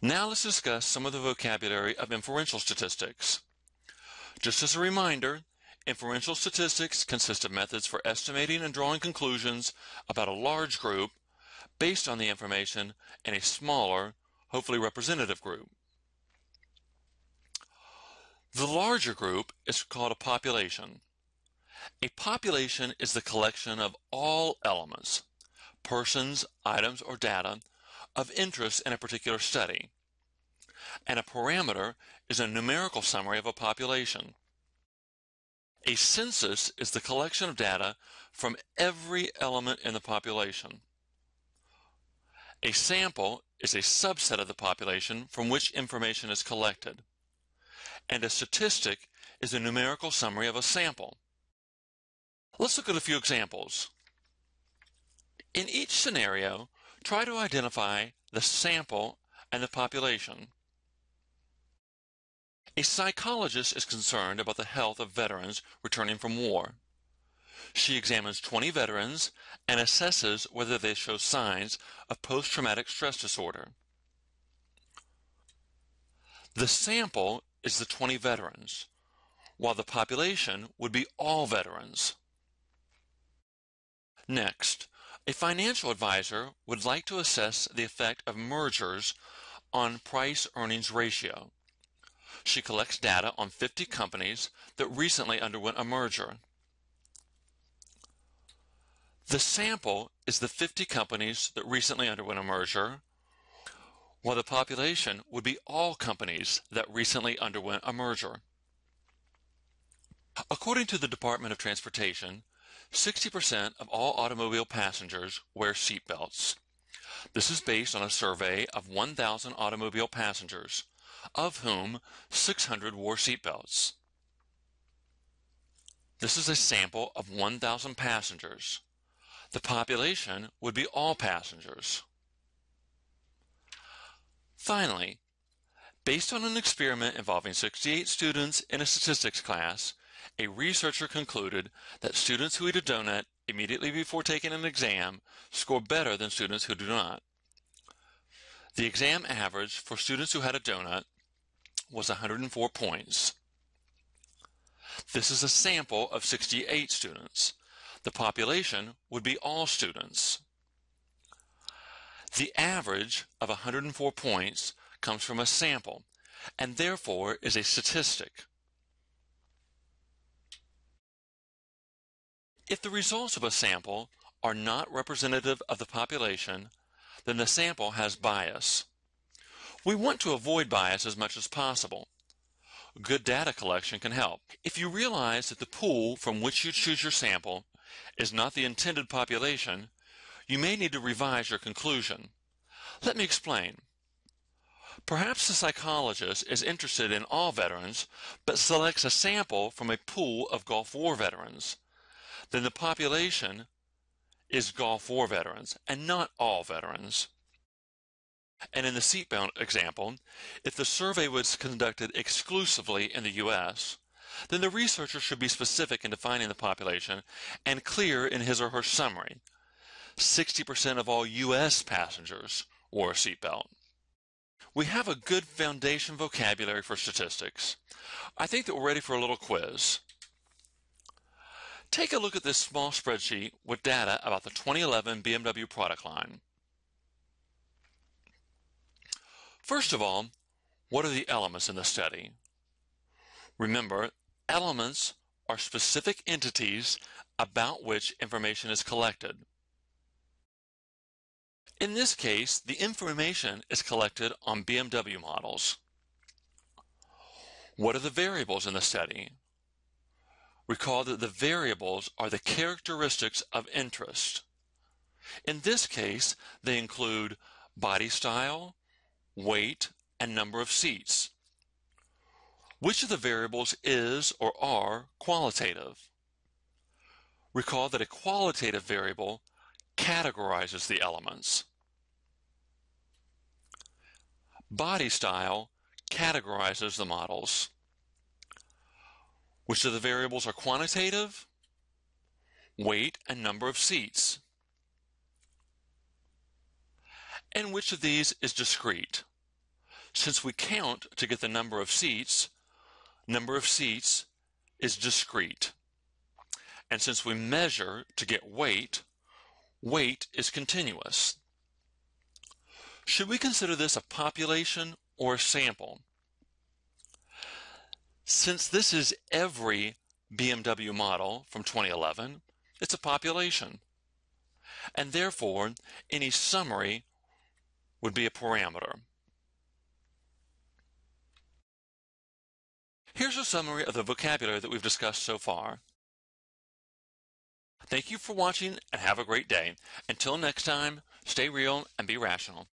Now let's discuss some of the vocabulary of inferential statistics. Just as a reminder, inferential statistics consist of methods for estimating and drawing conclusions about a large group based on the information in a smaller, hopefully representative group. The larger group is called a population. A population is the collection of all elements, persons, items, or data of interest in a particular study. And a parameter is a numerical summary of a population. A census is the collection of data from every element in the population. A sample is a subset of the population from which information is collected. And a statistic is a numerical summary of a sample. Let's look at a few examples. In each scenario, try to identify the sample and the population. A psychologist is concerned about the health of veterans returning from war. She examines 20 veterans and assesses whether they show signs of post-traumatic stress disorder. The sample is the 20 veterans, while the population would be all veterans. Next, a financial advisor would like to assess the effect of mergers on price-earnings ratio. She collects data on 50 companies that recently underwent a merger. The sample is the 50 companies that recently underwent a merger, while the population would be all companies that recently underwent a merger. According to the Department of Transportation, 60% of all automobile passengers wear seatbelts. This is based on a survey of 1,000 automobile passengers, of whom 600 wore seatbelts. This is a sample of 1,000 passengers. The population would be all passengers. Finally, based on an experiment involving 68 students in a statistics class, a researcher concluded that students who eat a donut immediately before taking an exam score better than students who do not. The exam average for students who had a donut was 104 points. This is a sample of 68 students. The population would be all students. The average of 104 points comes from a sample and therefore is a statistic. If the results of a sample are not representative of the population, then the sample has bias. We want to avoid bias as much as possible. Good data collection can help. If you realize that the pool from which you choose your sample is not the intended population, you may need to revise your conclusion. Let me explain. Perhaps the psychologist is interested in all veterans, but selects a sample from a pool of Gulf War veterans then the population is Gulf War veterans and not all veterans. And in the seatbelt example, if the survey was conducted exclusively in the U.S., then the researcher should be specific in defining the population and clear in his or her summary. 60% of all U.S. passengers wore a seatbelt. We have a good foundation vocabulary for statistics. I think that we're ready for a little quiz. Take a look at this small spreadsheet with data about the 2011 BMW product line. First of all, what are the elements in the study? Remember, elements are specific entities about which information is collected. In this case, the information is collected on BMW models. What are the variables in the study? Recall that the variables are the characteristics of interest. In this case, they include body style, weight, and number of seats. Which of the variables is or are qualitative? Recall that a qualitative variable categorizes the elements. Body style categorizes the models. Which of the variables are quantitative? Weight and number of seats. And which of these is discrete? Since we count to get the number of seats, number of seats is discrete. And since we measure to get weight, weight is continuous. Should we consider this a population or a sample? Since this is every BMW model from 2011, it's a population. And therefore, any summary would be a parameter. Here's a summary of the vocabulary that we've discussed so far. Thank you for watching and have a great day. Until next time, stay real and be rational.